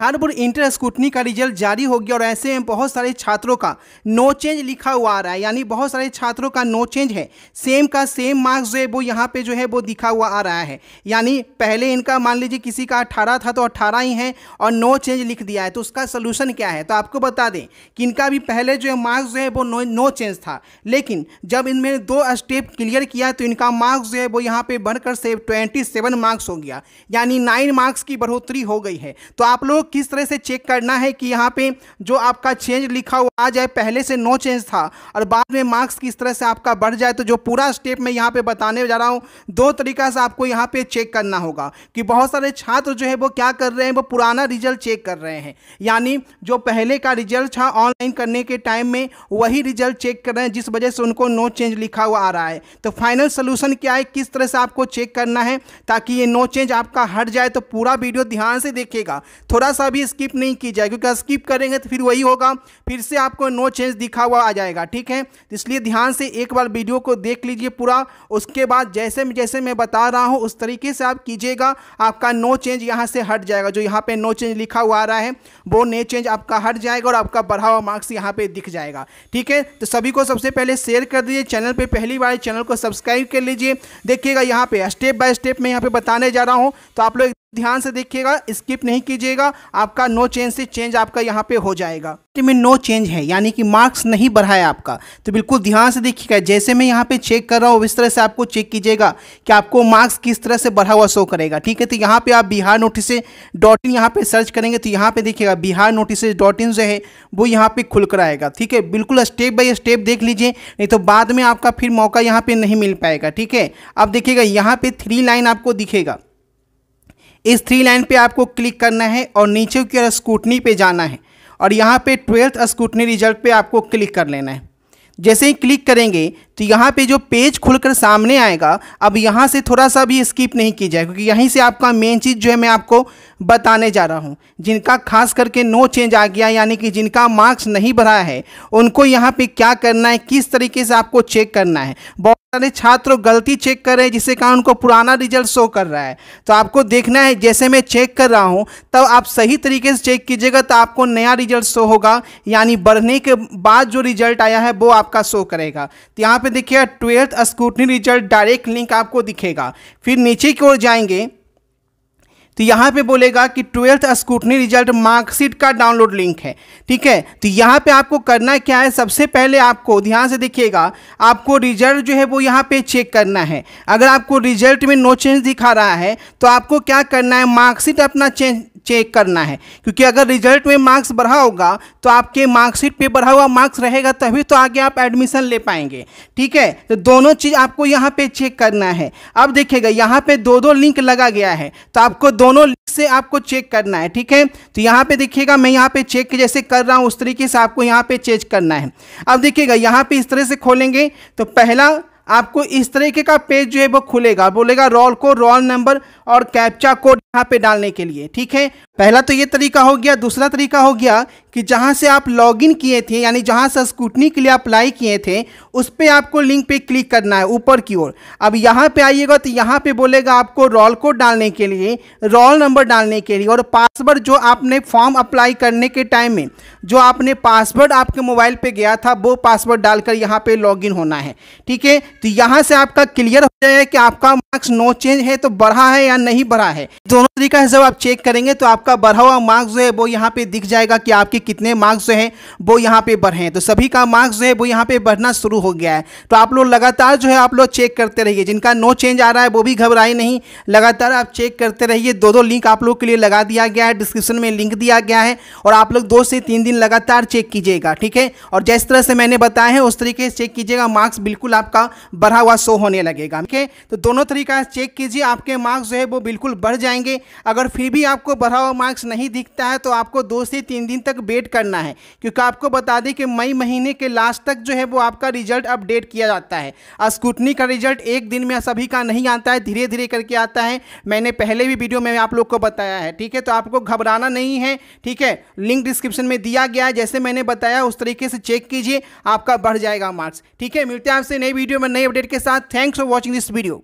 Biharpur inter scrutiny का result जारी हो गया और ऐसे में बहुत सारे छात्रों का नो चेंज लिखा हुआ आ रहा है। यानी बहुत सारे छात्रों का नो चेंज है। सेम का सेम मार्क्स जो है वो यहाँ पे जो है वो दिखा हुआ आ रहा है। यानी पहले इनका मान लीजिए किसी का अट्ठारह था तो अट्ठारह ही है और नो चेंज लिख दिया है। तो उसका सोल्यूशन क्या है? तो आपको बता दें कि इनका भी पहले जो है मार्क्स जो है वो नो नो चेंज था। लेकिन जब इनमें दो स्टेप क्लियर किया तो इनका मार्क्स जो है वो यहाँ पे बढ़कर से ट्वेंटी मार्क्स हो गया। यानी नाइन मार्क्स की बढ़ोतरी हो गई है। तो आप लोग किस तरह से चेक करना है कि यहाँ पे जो आपका चेंज लिखा हुआ आ जाए पहले से नो चेंज था और बाद में मार्क्स किस तरह से आपका बढ़ जाए तो जो पूरा स्टेप मैं यहाँ पे बताने जा रहा हूँ, दो तरीका से आपको यहाँ पे चेक करना होगा कि बहुत सारे छात्र जो है वो क्या कर रहे हैं, वो पुराना रिज़ल्ट चेक कर रहे हैं। यानी जो पहले का रिज़ल्ट था ऑनलाइन करने के टाइम में, वही रिज़ल्ट चेक कर रहे हैं, जिस वजह से उनको नो चेंज लिखा हुआ आ रहा है। तो फाइनल सोल्यूशन क्या है, किस तरह से आपको चेक करना है, ताकि ये नो चेंज आपका हट जाए तो पूरा वीडियो ध्यान से देखेगा थोड़ा सा भी स्किप नहीं की जाए क्योंकि स्किप करेंगे तो फिर वही होगा, फिर से आपको नो चेंज दिखा हुआ आ जाएगा, ठीक है? तो इसलिए ध्यान से एक बार वीडियो को देख लीजिए पूरा, उसके बाद जैसे जैसे मैं बता रहा हूँ, उस तरीके से आप कीजिएगा, आपका नो चेंज यहाँ से हट जाएगा, जो यहाँ पे नो चेंज लिखा हुआ आ रहा है, वो नो चेंज आपका हट जाएगा और आपका बढ़ा हुआ मार्क्स यहाँ पे दिख जाएगा, ठीक है? तो सभी को सबसे पहले शेयर कर दीजिए चैनल पे पहली बार चैनल को सब्सक्राइब कर लीजिए, देखिएगा यहाँ पे स्टेप बाय स्टेप मैं यहाँ पे बताने जा रहा हूँ तो आप लोग ध्यान से देखिएगा स्किप नहीं कीजिएगा, आपका नो चेंज से चेंज आपका यहाँ पे हो जाएगा। में नो चेंज है, यानी कि मार्क्स नहीं बढ़ा है आपका। तो बिल्कुल ध्यान से देखिएगा, जैसे मैं यहाँ पे चेक कर रहा हूँ इस तरह से आपको चेक कीजिएगा कि आपको मार्क्स किस तरह से बढ़ा हुआ शो करेगा, ठीक है? तो यहाँ पे आप बिहार नोटिस डॉट इन यहाँ पे सर्च करेंगे तो यहाँ पे देखिएगा, बिहार नोटिस डॉट इन जो है, वो यहाँ पे खुल कर आएगा, ठीक है? बिल्कुल स्टेप बाई स्टेप देख लीजिए, नहीं तो बाद में आपका फिर मौका यहाँ पे नहीं मिल पाएगा, ठीक है? अब देखिएगा, यहाँ पे थ्री लाइन आपको दिखेगा। इस थ्री लाइन पे आपको क्लिक करना है और नीचे की ओर स्कूटनी पे जाना है और यहाँ पे ट्वेल्थ स्कूटनी रिज़ल्ट पे आपको क्लिक कर लेना है। जैसे ही क्लिक करेंगे तो यहाँ पे जो पेज खुलकर सामने आएगा, अब यहाँ से थोड़ा सा भी स्किप नहीं की जाए, क्योंकि यहीं से आपका मेन चीज़ जो है मैं आपको बताने जा रहा हूँ। जिनका खास करके नो चेंज आ गया, यानी कि जिनका मार्क्स नहीं बढ़ा है, उनको यहाँ पे क्या करना है, किस तरीके से आपको चेक करना है? बहुत सारे छात्र गलती चेक कर रहे हैं, जिससे कारण उनको पुराना रिज़ल्ट शो कर रहा है। तो आपको देखना है, जैसे मैं चेक कर रहा हूँ, तब आप सही तरीके से चेक कीजिएगा तो आपको नया रिज़ल्ट शो होगा, यानी बढ़ने के बाद जो रिज़ल्ट आया है, वो आपका शो करेगा। तो यहाँ पे देखिए twelfth scrutiny result direct link आपको दिखेगा। फिर नीचे की ओर जाएँगे तो यहाँ पे बोलेगा कि ट्वेल्थ स्कूटनी रिज़ल्ट मार्कशीट का डाउनलोड लिंक है। ठीक है? तो यहाँ पे आपको करना क्या है? सबसे पहले आपको ध्यान से देखिएगा, आपको रिज़ल्ट जो है वो यहाँ पे चेक करना है। अगर आपको रिज़ल्ट में नो चेंज दिखा रहा है तो आपको क्या करना है? मार्कशीट अपना चेंज चेक करना है। क्योंकि अगर रिज़ल्ट में मार्क्स बढ़ा होगा तो आपके मार्कशीट पे बढ़ा हुआ मार्क्स रहेगा, तभी तो आगे आप एडमिशन ले पाएँगे। ठीक है? तो दोनों चीज़ आपको यहाँ पे चेक करना है। अब देखिएगा, यहाँ पे दो दो लिंक लगा गया है तो आपको दोनों लिंक से आपको चेक करना है। ठीक है? तो यहाँ पे देखिएगा, मैं यहाँ पे चेक जैसे कर रहा हूँ, उस तरीके से आपको यहाँ पे चेक करना है। अब देखिएगा, यहाँ पे इस तरह से खोलेंगे तो पहला आपको इस तरीके का पेज जो है वो खुलेगा, बोलेगा रोल को रोल नंबर और कैप्चा कोड यहाँ पे डालने के लिए, ठीक है? पहला तो ये तरीका हो गया, दूसरा तरीका हो गया कि जहाँ से आप लॉगिन किए थे, यानी जहाँ से स्कूटनी के लिए अप्लाई किए थे, उस पर आपको लिंक पे क्लिक करना है, ऊपर की ओर। अब यहाँ पे आइएगा तो यहाँ पे बोलेगा आपको रोल कोड डालने के लिए रोल नंबर डालने के लिए, और पासवर्ड जो आपने फॉर्म अप्लाई करने के टाइम में, जो आपने पासवर्ड आपके मोबाइल पर गया था, वो पासवर्ड डालकर यहाँ पे लॉगिन होना है। ठीक है? तो यहाँ से आपका क्लियर हो जाएगा कि आपका मार्क्स नो चेंज है तो बढ़ा है या नहीं बढ़ा है। दोनों तरीका से जब आप चेक करेंगे तो आपका बढ़ा हुआ मार्क्स जो है वो यहाँ पे दिख जाएगा कि आपके कितने मार्क्स जो है वो यहाँ पे बढ़े हैं। तो सभी का मार्क्स जो है वो यहाँ पे बढ़ना शुरू हो गया है। तो आप लोग लगातार जो है आप लोग चेक करते रहिए। जिनका नो चेंज आ रहा है वो भी घबराए नहीं। लगातार आप चेक करते रहिए। दो दो लिंक आप लोग के लिए लगा दिया गया है। डिस्क्रिप्शन में लिंक दिया गया है। और आप लोग दो से तीन दिन लगातार चेक कीजिएगा, ठीक है? और जिस तरह से मैंने बताया है, उस तरीके से चेक कीजिएगा। मार्क्स बिल्कुल आपका बढ़ा हुआ शो होने लगेगा, ठीक है? तो दोनों तरीका चेक कीजिए। आपके मार्क्स जो है वो बिल्कुल बढ़ जाएँगे। अगर फिर भी आपको बढ़ा मार्क्स नहीं दिखता है तो आपको दो से तीन दिन तक वेट करना है। क्योंकि आपको बता दें कि मई महीने के लास्ट तक जो है, वो आपका रिज़ल्ट अपडेट किया जाता है। स्कूटनी का रिज़ल्ट एक दिन में सभी का नहीं आता है धीरे धीरे करके आता है। मैंने पहले भी वीडियो में आप लोग को बताया है, ठीक है? तो आपको घबराना नहीं है, ठीक है? लिंक डिस्क्रिप्शन में दिया गया है, जैसे मैंने बताया, उस तरीके से चेक कीजिए, आपका बढ़ जाएगा मार्क्स ठीक है? मिलते हैं आपसे नई वीडियो में नई अपडेट के साथ। Thanks for watching this video